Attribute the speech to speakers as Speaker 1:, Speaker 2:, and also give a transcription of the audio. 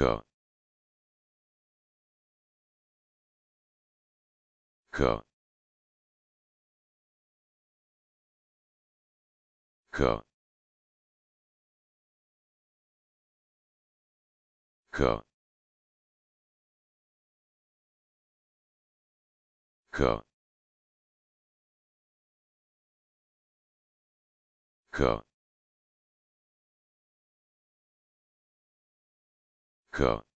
Speaker 1: Co. Co. Co. Co. Co. Co. Co.